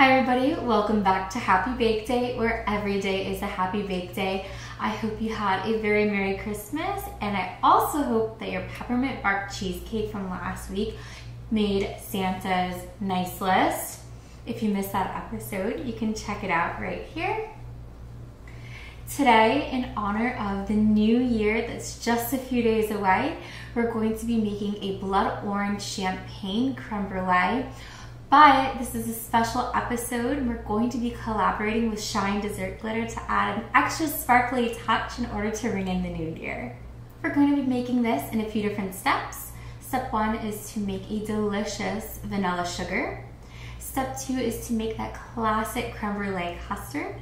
Hi everybody, welcome back to Happy Bake Day, where every day is a happy bake day. I hope you had a very Merry Christmas, and I also hope that your peppermint bark cheesecake from last week made Santa's nice list. If you missed that episode, you can check it out right here. Today, in honor of the new year that's just a few days away, we're going to be making a blood orange champagne creme brulee but this is a special episode we're going to be collaborating with Shine Dessert Glitter to add an extra sparkly touch in order to ring in the new year. We're going to be making this in a few different steps. Step one is to make a delicious vanilla sugar. Step two is to make that classic creme brulee custard.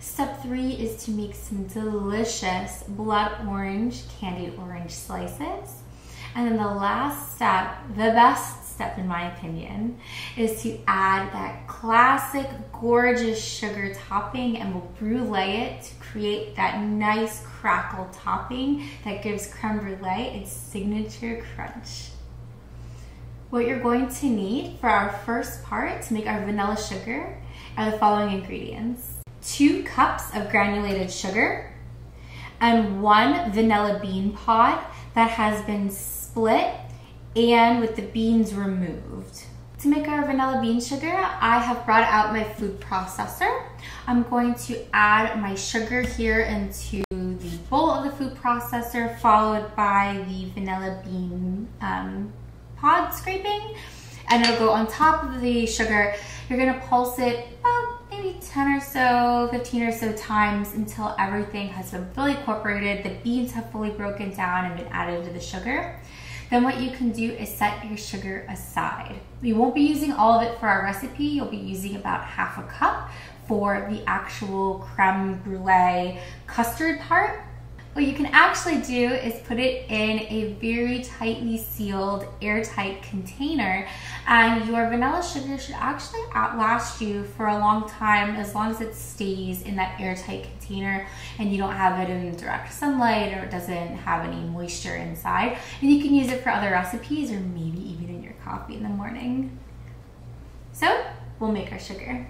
Step three is to make some delicious blood orange candied orange slices. And then the last step, the best step in my opinion, is to add that classic gorgeous sugar topping and we'll brulee it to create that nice crackle topping that gives creme brulee its signature crunch. What you're going to need for our first part to make our vanilla sugar are the following ingredients. Two cups of granulated sugar and one vanilla bean pod that has been split and with the beans removed. To make our vanilla bean sugar, I have brought out my food processor. I'm going to add my sugar here into the bowl of the food processor, followed by the vanilla bean um, pod scraping, and it'll go on top of the sugar. You're gonna pulse it about maybe 10 or so, 15 or so times until everything has been fully incorporated, the beans have fully broken down and been added to the sugar. Then what you can do is set your sugar aside. We won't be using all of it for our recipe. You'll be using about half a cup for the actual creme brulee custard part. What you can actually do is put it in a very tightly sealed airtight container and your vanilla sugar should actually outlast you for a long time as long as it stays in that airtight container and you don't have it in direct sunlight or it doesn't have any moisture inside. And you can use it for other recipes or maybe even in your coffee in the morning. So we'll make our sugar.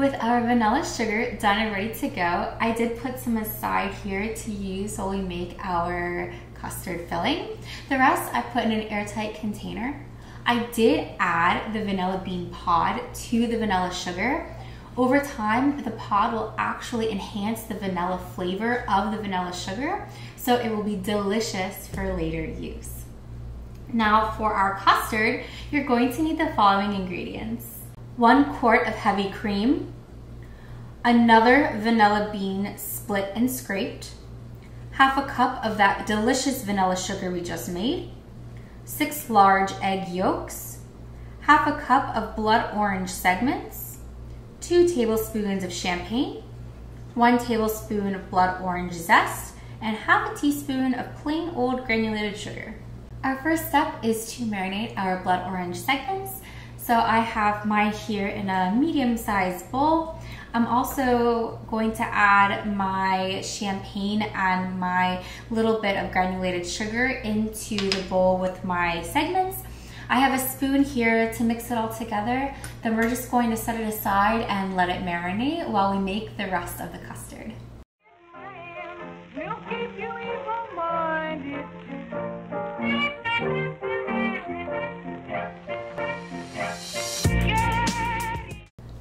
With our vanilla sugar done and ready to go, I did put some aside here to use while we make our custard filling. The rest I put in an airtight container. I did add the vanilla bean pod to the vanilla sugar. Over time, the pod will actually enhance the vanilla flavor of the vanilla sugar, so it will be delicious for later use. Now for our custard, you're going to need the following ingredients one quart of heavy cream, another vanilla bean split and scraped, half a cup of that delicious vanilla sugar we just made, six large egg yolks, half a cup of blood orange segments, two tablespoons of champagne, one tablespoon of blood orange zest, and half a teaspoon of plain old granulated sugar. Our first step is to marinate our blood orange segments so I have mine here in a medium sized bowl. I'm also going to add my champagne and my little bit of granulated sugar into the bowl with my segments. I have a spoon here to mix it all together. Then we're just going to set it aside and let it marinate while we make the rest of the custard.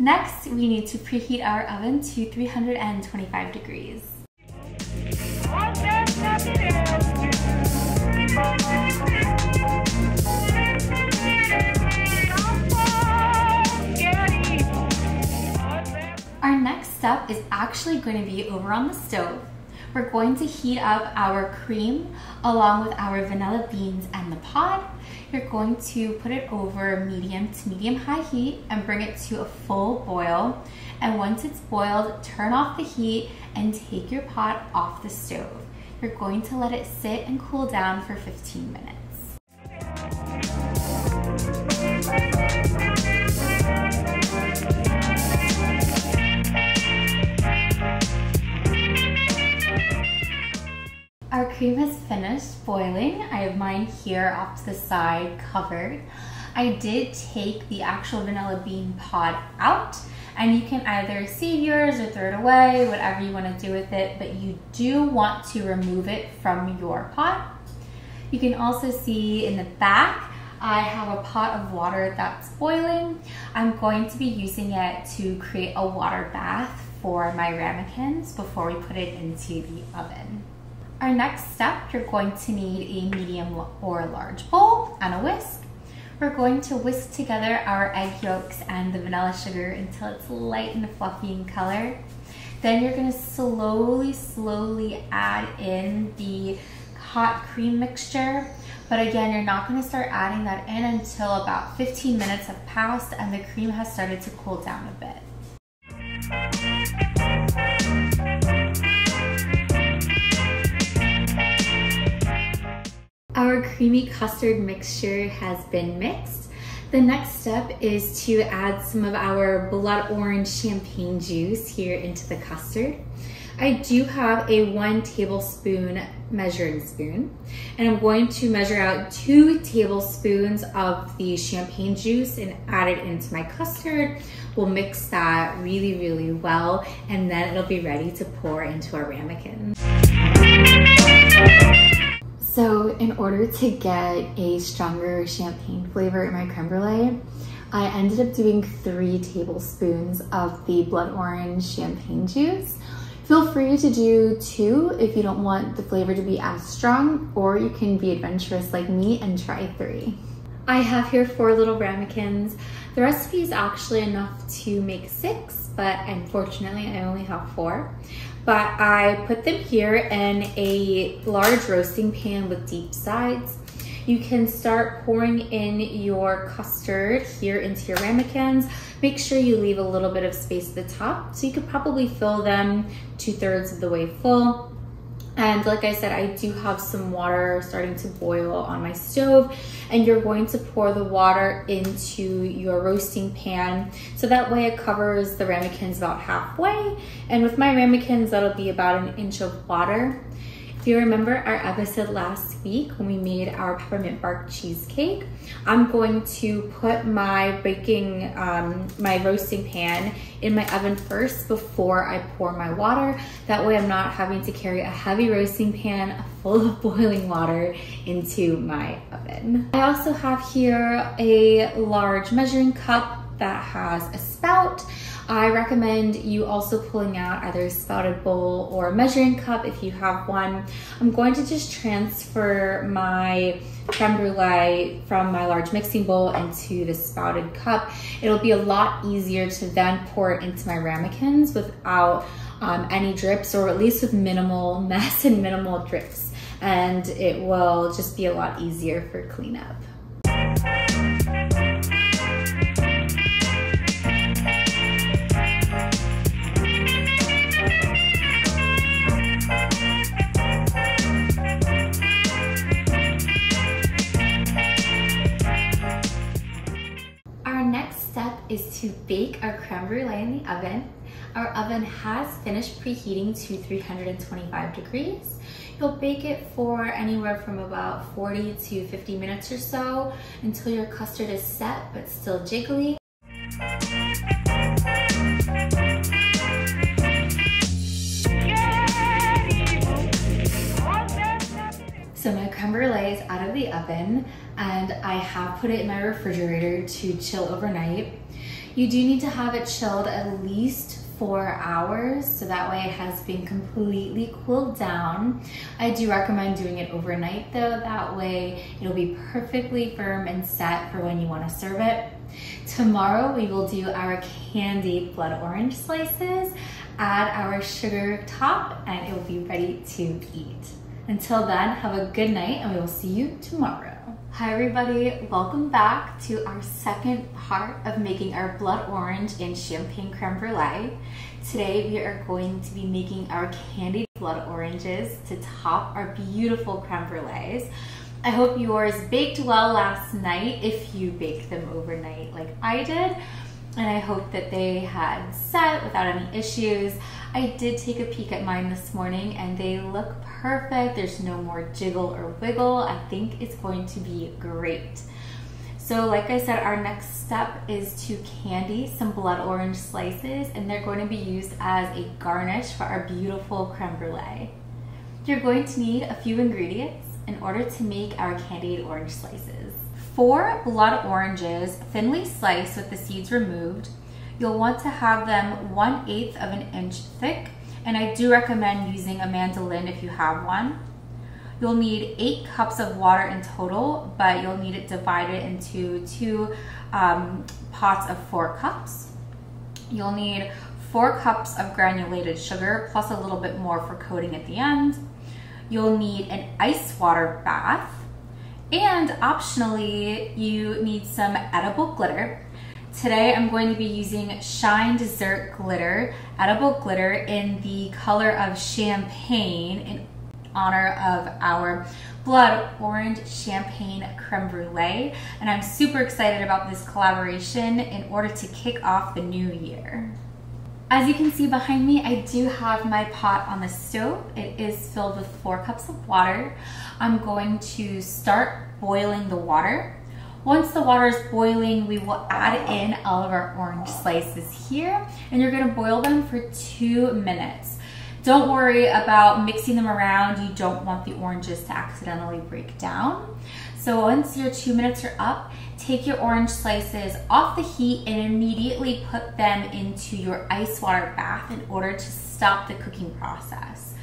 Next, we need to preheat our oven to 325 degrees. Our next step is actually going to be over on the stove. We're going to heat up our cream along with our vanilla beans and the pod. You're going to put it over medium to medium high heat and bring it to a full boil. And once it's boiled, turn off the heat and take your pot off the stove. You're going to let it sit and cool down for 15 minutes. Finished boiling. I have mine here off to the side covered. I did take the actual vanilla bean pod out and you can either save yours or throw it away, whatever you want to do with it, but you do want to remove it from your pot. You can also see in the back, I have a pot of water that's boiling. I'm going to be using it to create a water bath for my ramekins before we put it into the oven. Our next step, you're going to need a medium or large bowl and a whisk. We're going to whisk together our egg yolks and the vanilla sugar until it's light and fluffy in color. Then you're gonna slowly, slowly add in the hot cream mixture. But again, you're not gonna start adding that in until about 15 minutes have passed and the cream has started to cool down a bit. Creamy custard mixture has been mixed. The next step is to add some of our blood orange champagne juice here into the custard. I do have a one tablespoon measuring spoon and I'm going to measure out two tablespoons of the champagne juice and add it into my custard. We'll mix that really, really well and then it'll be ready to pour into our ramekins. So in order to get a stronger champagne flavor in my creme brulee, I ended up doing three tablespoons of the blood orange champagne juice. Feel free to do two if you don't want the flavor to be as strong, or you can be adventurous like me and try three. I have here four little ramekins. The recipe is actually enough to make six, but unfortunately I only have four but I put them here in a large roasting pan with deep sides. You can start pouring in your custard here into your ramekins. Make sure you leave a little bit of space at the top. So you could probably fill them two thirds of the way full. And like I said, I do have some water starting to boil on my stove and you're going to pour the water into your roasting pan. So that way it covers the ramekins about halfway. And with my ramekins, that'll be about an inch of water. You remember our episode last week when we made our peppermint bark cheesecake, I'm going to put my baking, um, my roasting pan in my oven first before I pour my water. That way I'm not having to carry a heavy roasting pan full of boiling water into my oven. I also have here a large measuring cup that has a spout. I recommend you also pulling out either a spouted bowl or a measuring cup if you have one. I'm going to just transfer my creme brulee from my large mixing bowl into the spouted cup. It'll be a lot easier to then pour it into my ramekins without um, any drips or at least with minimal mess and minimal drips. And it will just be a lot easier for cleanup. To bake our creme brulee in the oven. Our oven has finished preheating to 325 degrees. You'll bake it for anywhere from about 40 to 50 minutes or so until your custard is set but still jiggly. So my creme brulee is out of the oven and I have put it in my refrigerator to chill overnight. You do need to have it chilled at least four hours so that way it has been completely cooled down. I do recommend doing it overnight though, that way it'll be perfectly firm and set for when you wanna serve it. Tomorrow we will do our candied blood orange slices, add our sugar top, and it will be ready to eat. Until then, have a good night and we will see you tomorrow. Hi everybody, welcome back to our second part of making our blood orange and champagne creme brulee. Today we are going to be making our candied blood oranges to top our beautiful creme brulees. I hope yours baked well last night if you baked them overnight like I did. And I hope that they had set without any issues. I did take a peek at mine this morning and they look perfect. There's no more jiggle or wiggle. I think it's going to be great. So like I said, our next step is to candy some blood orange slices and they're going to be used as a garnish for our beautiful creme brulee. You're going to need a few ingredients in order to make our candied orange slices. Four blood oranges, thinly sliced with the seeds removed. You'll want to have them 1 8th of an inch thick, and I do recommend using a mandolin if you have one. You'll need eight cups of water in total, but you'll need it divided into two um, pots of four cups. You'll need four cups of granulated sugar, plus a little bit more for coating at the end. You'll need an ice water bath, and optionally, you need some edible glitter. Today I'm going to be using Shine Dessert Glitter, edible glitter in the color of champagne in honor of our blood orange champagne creme brulee. And I'm super excited about this collaboration in order to kick off the new year. As you can see behind me, I do have my pot on the stove. It is filled with four cups of water. I'm going to start boiling the water. Once the water is boiling, we will add in all of our orange slices here, and you're gonna boil them for two minutes. Don't worry about mixing them around. You don't want the oranges to accidentally break down. So once your two minutes are up, take your orange slices off the heat and immediately put them into your ice water bath in order to stop the cooking process.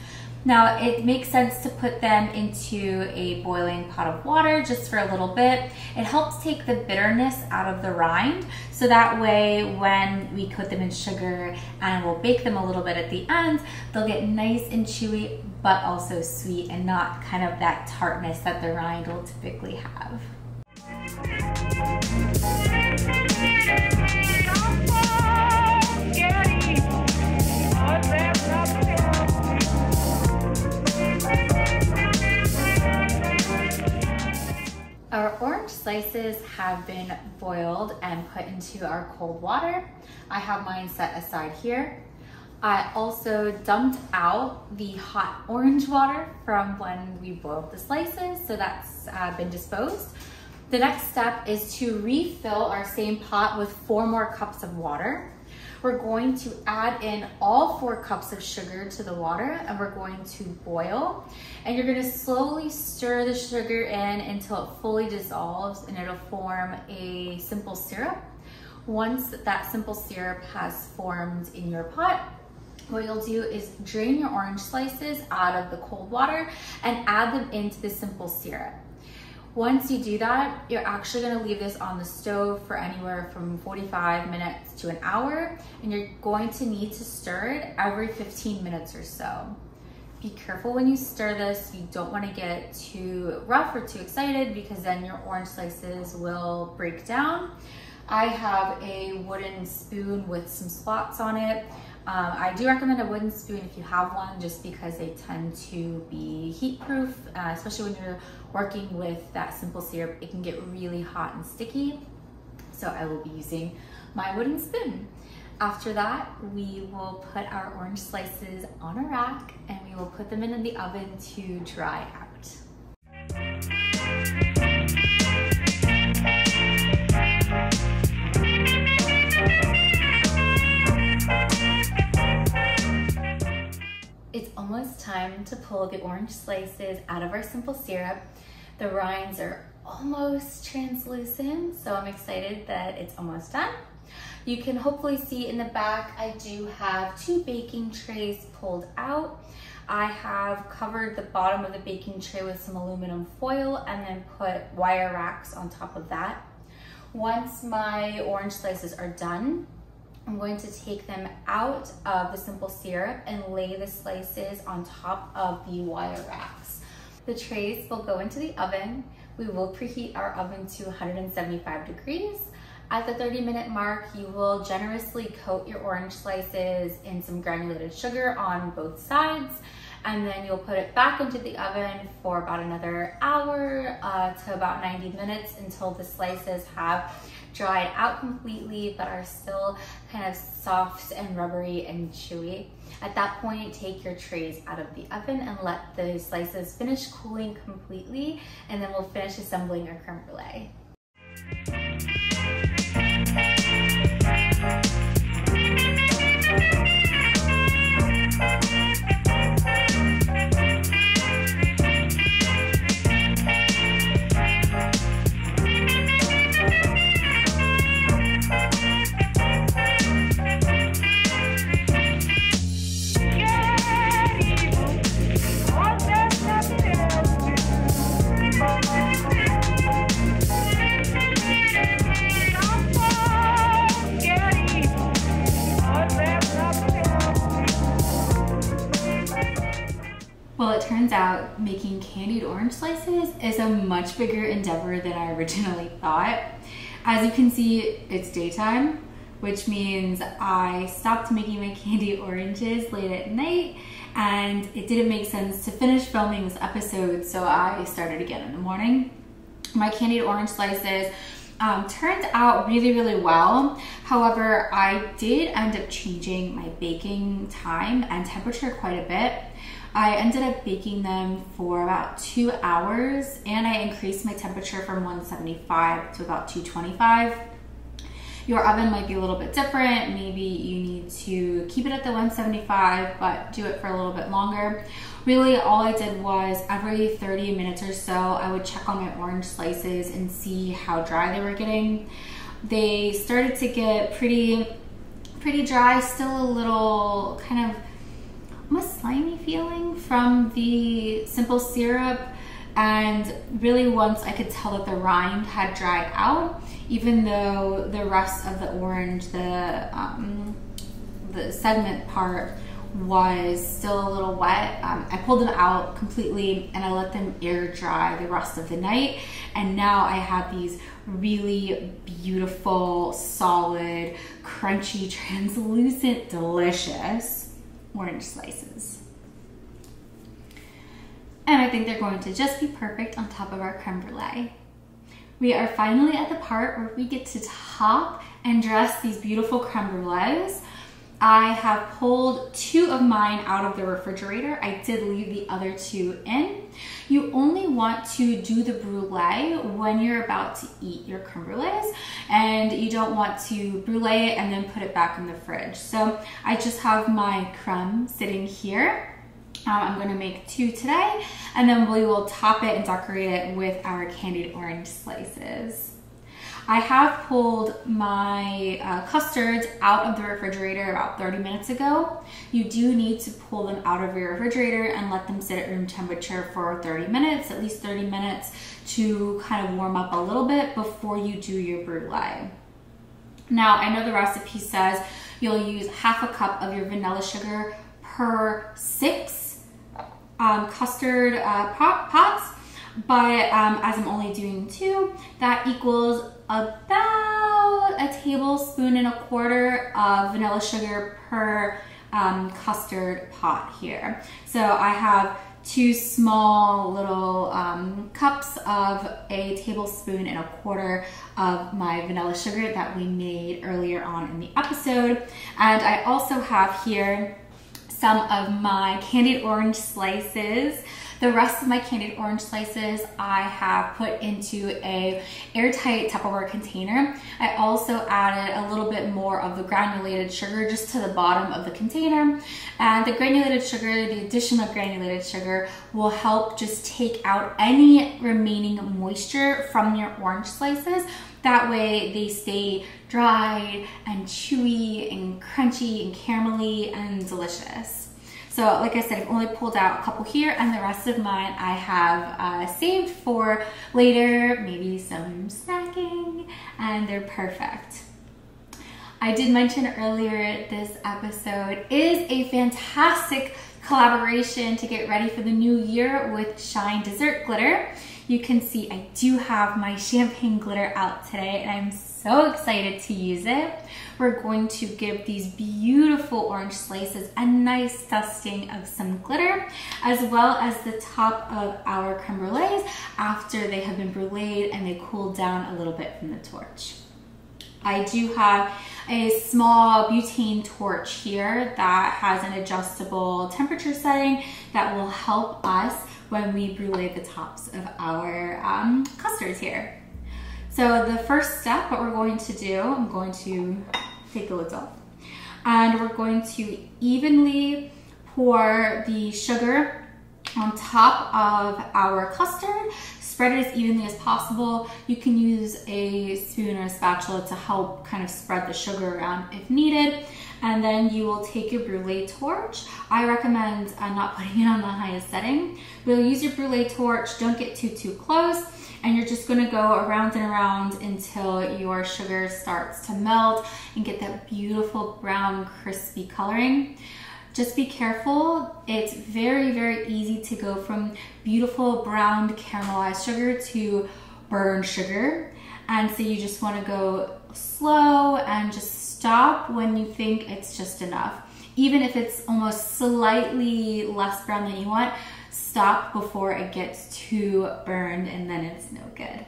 Now it makes sense to put them into a boiling pot of water just for a little bit. It helps take the bitterness out of the rind so that way when we coat them in sugar and we'll bake them a little bit at the end, they'll get nice and chewy but also sweet and not kind of that tartness that the rind will typically have. Our orange slices have been boiled and put into our cold water. I have mine set aside here. I also dumped out the hot orange water from when we boiled the slices, so that's uh, been disposed. The next step is to refill our same pot with four more cups of water. We're going to add in all four cups of sugar to the water and we're going to boil. And you're gonna slowly stir the sugar in until it fully dissolves and it'll form a simple syrup. Once that simple syrup has formed in your pot, what you'll do is drain your orange slices out of the cold water and add them into the simple syrup. Once you do that, you're actually gonna leave this on the stove for anywhere from 45 minutes to an hour, and you're going to need to stir it every 15 minutes or so. Be careful when you stir this. You don't wanna get too rough or too excited because then your orange slices will break down. I have a wooden spoon with some slots on it. Um, I do recommend a wooden spoon if you have one just because they tend to be heat proof, uh, especially when you're working with that simple syrup. It can get really hot and sticky. So I will be using my wooden spoon. After that, we will put our orange slices on a rack and we will put them in the oven to dry out. Time to pull the orange slices out of our simple syrup. The rinds are almost translucent, so I'm excited that it's almost done. You can hopefully see in the back, I do have two baking trays pulled out. I have covered the bottom of the baking tray with some aluminum foil and then put wire racks on top of that. Once my orange slices are done, I'm going to take them out of the simple syrup and lay the slices on top of the wire racks. The trays will go into the oven. We will preheat our oven to 175 degrees. At the 30 minute mark, you will generously coat your orange slices in some granulated sugar on both sides and then you'll put it back into the oven for about another hour uh, to about 90 minutes until the slices have dried out completely but are still kind of soft and rubbery and chewy. At that point, take your trays out of the oven and let the slices finish cooling completely and then we'll finish assembling our creme brulee. Turns out making candied orange slices is a much bigger endeavor than I originally thought. As you can see, it's daytime, which means I stopped making my candy oranges late at night and it didn't make sense to finish filming this episode, so I started again in the morning. My candied orange slices um, turned out really, really well. However, I did end up changing my baking time and temperature quite a bit. I ended up baking them for about two hours and I increased my temperature from 175 to about 225. Your oven might be a little bit different. Maybe you need to keep it at the 175, but do it for a little bit longer. Really, all I did was every 30 minutes or so, I would check on my orange slices and see how dry they were getting. They started to get pretty, pretty dry, still a little kind of almost slimy feeling from the simple syrup. And really once I could tell that the rind had dried out, even though the rest of the orange, the, um, the sediment part was still a little wet. Um, I pulled them out completely and I let them air dry the rest of the night. And now I have these really beautiful, solid, crunchy, translucent, delicious orange slices. And I think they're going to just be perfect on top of our creme brulee. We are finally at the part where we get to top and dress these beautiful creme brulees. I have pulled two of mine out of the refrigerator. I did leave the other two in. You only want to do the brulee when you're about to eat your creme brulees and you don't want to brulee it and then put it back in the fridge. So I just have my creme sitting here. Um, I'm gonna make two today and then we will top it and decorate it with our candied orange slices. I have pulled my uh, custards out of the refrigerator about 30 minutes ago. You do need to pull them out of your refrigerator and let them sit at room temperature for 30 minutes, at least 30 minutes to kind of warm up a little bit before you do your brulee. Now, I know the recipe says you'll use half a cup of your vanilla sugar per six um, custard uh, pot, pots, but um, as I'm only doing two, that equals about a tablespoon and a quarter of vanilla sugar per um, custard pot here. So I have two small little um, cups of a tablespoon and a quarter of my vanilla sugar that we made earlier on in the episode. And I also have here some of my candied orange slices. The rest of my candied orange slices I have put into a airtight Tupperware container. I also added a little bit more of the granulated sugar just to the bottom of the container. And the granulated sugar, the addition of granulated sugar will help just take out any remaining moisture from your orange slices that way they stay dried and chewy and crunchy and caramelly and delicious. So like I said, I've only pulled out a couple here and the rest of mine I have uh, saved for later, maybe some snacking, and they're perfect. I did mention earlier this episode is a fantastic collaboration to get ready for the new year with Shine Dessert Glitter. You can see I do have my champagne glitter out today and I'm so excited to use it. We're going to give these beautiful orange slices a nice dusting of some glitter, as well as the top of our creme brulees after they have been bruleed and they cooled down a little bit from the torch. I do have a small butane torch here that has an adjustable temperature setting that will help us when we brulee the tops of our um, custards here. So the first step, what we're going to do, I'm going to take the lids off, and we're going to evenly pour the sugar on top of our custard spread it as evenly as possible. You can use a spoon or a spatula to help kind of spread the sugar around if needed. And then you will take your brulee torch. I recommend uh, not putting it on the highest setting. We'll use your brulee torch, don't get too, too close. And you're just gonna go around and around until your sugar starts to melt and get that beautiful brown crispy coloring just be careful. It's very, very easy to go from beautiful browned caramelized sugar to burned sugar. And so you just wanna go slow and just stop when you think it's just enough. Even if it's almost slightly less brown than you want, stop before it gets too burned and then it's no good.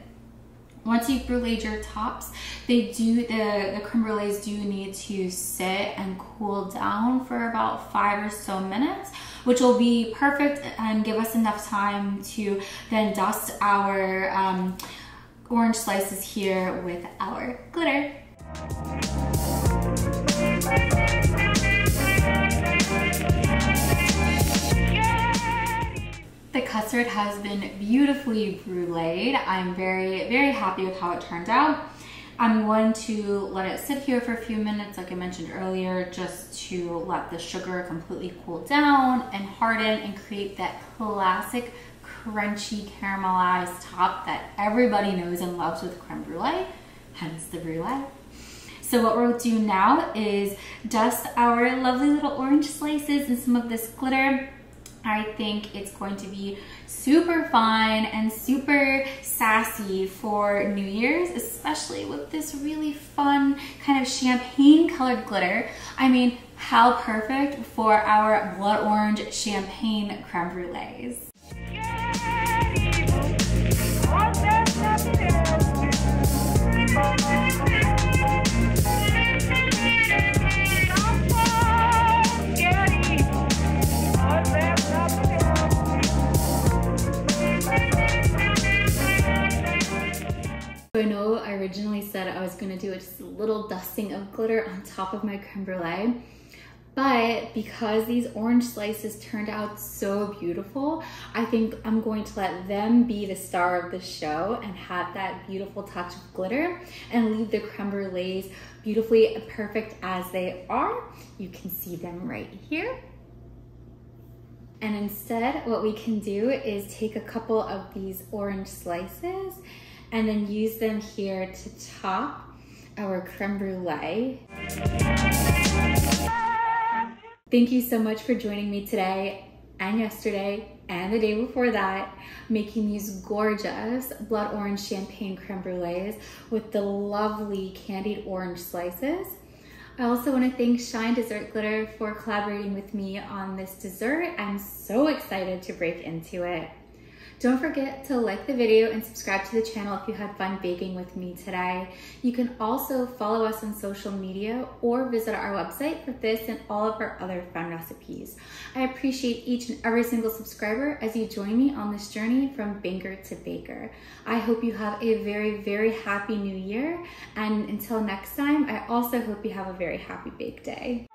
Once you've bruleed your tops, they do, the, the creme brulees do need to sit and cool down for about five or so minutes, which will be perfect and give us enough time to then dust our um, orange slices here with our glitter. The custard has been beautifully bruleed. I'm very, very happy with how it turned out. I'm going to let it sit here for a few minutes, like I mentioned earlier, just to let the sugar completely cool down and harden and create that classic crunchy caramelized top that everybody knows and loves with creme brulee, hence the brulee. So what we'll do now is dust our lovely little orange slices and some of this glitter I think it's going to be super fun and super sassy for New Year's, especially with this really fun kind of champagne colored glitter. I mean, how perfect for our blood orange champagne creme brulees. I know I originally said I was gonna do just a little dusting of glitter on top of my creme brulee, but because these orange slices turned out so beautiful, I think I'm going to let them be the star of the show and have that beautiful touch of glitter and leave the creme brulees beautifully perfect as they are. You can see them right here. And instead, what we can do is take a couple of these orange slices and then use them here to top our creme brulee. Thank you so much for joining me today and yesterday and the day before that, making these gorgeous blood orange champagne creme brulees with the lovely candied orange slices. I also want to thank Shine Dessert Glitter for collaborating with me on this dessert. I'm so excited to break into it. Don't forget to like the video and subscribe to the channel if you had fun baking with me today. You can also follow us on social media or visit our website for this and all of our other fun recipes. I appreciate each and every single subscriber as you join me on this journey from banker to baker. I hope you have a very, very happy new year. And until next time, I also hope you have a very happy bake day.